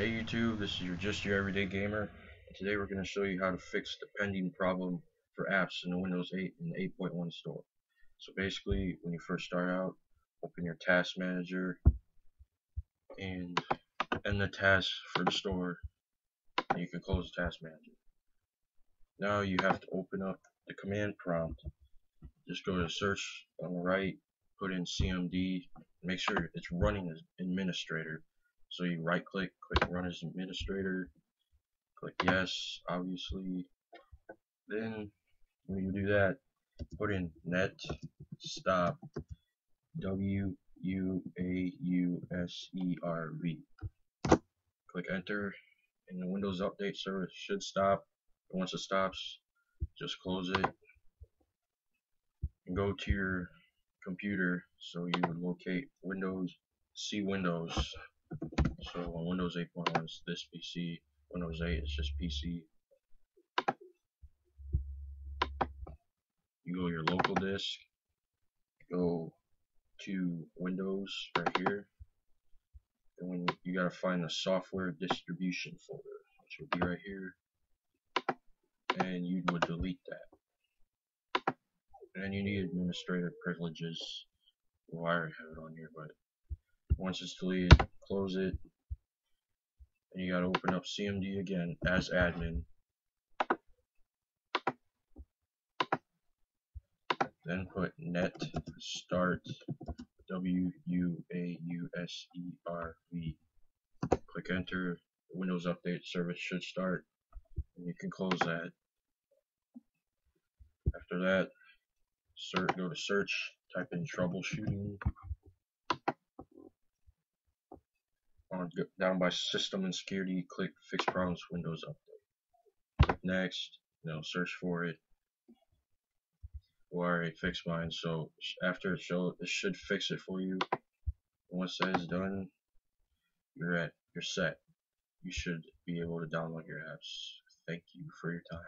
Hey YouTube, this is your just your everyday gamer. And today we're going to show you how to fix the pending problem for apps in the Windows 8 and 8.1 store. So basically, when you first start out, open your task manager and end the task for the store. And you can close the task manager. Now you have to open up the command prompt. Just go to search on the right, put in CMD, make sure it's running as administrator so you right click, click run as administrator, click yes, obviously. Then when you do that, put in net stop W U A U S E R V. Click enter and the Windows Update service should stop. Once it stops, just close it and go to your computer so you would locate Windows C Windows so on Windows 8.1 it's this PC, Windows 8 it's just PC. You go to your local disk, go to Windows right here, and when you gotta find the software distribution folder, which will be right here, and you would delete that. And you need administrative privileges. Well, I already have it on here, but once it's deleted, close it, and you gotta open up CMD again as admin. Then put net start W U A U S E R V. Click enter. Windows Update service should start, and you can close that. After that, go to search, type in troubleshooting. On down by system and security click fix problems windows update. Next you know search for it. Well, I already mine so after it show it should fix it for you. Once that is done you're at you're set. You should be able to download your apps. Thank you for your time